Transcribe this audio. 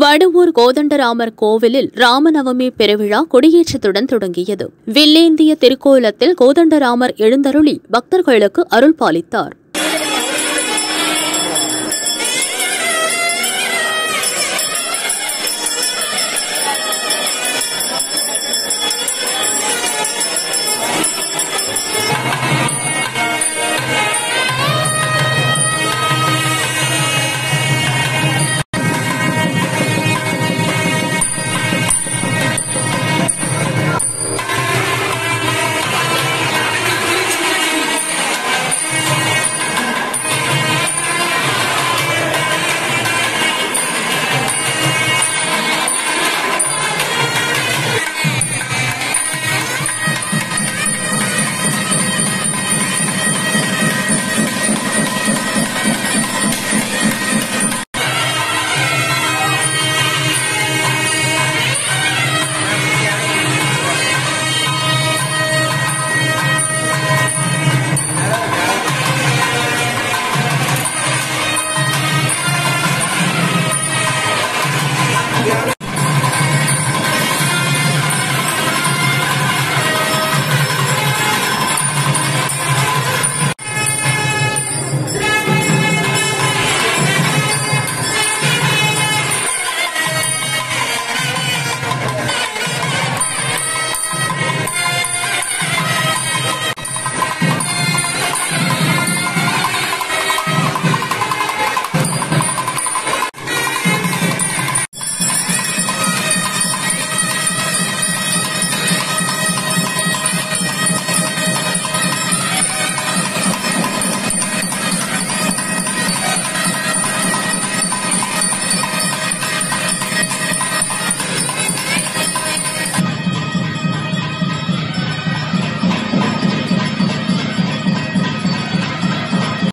வடுவூர் கோதண்டராமர் கோவிலில் ராமநவமி பெருவிழா கொடியேற்றத்துடன் தொடங்கியது. வில்லேந்திய திருக்கோலத்தில் கோதண்டராமர் எழுந்தருளி பக்தர்களுக்கு அருள் பாலித்தார்.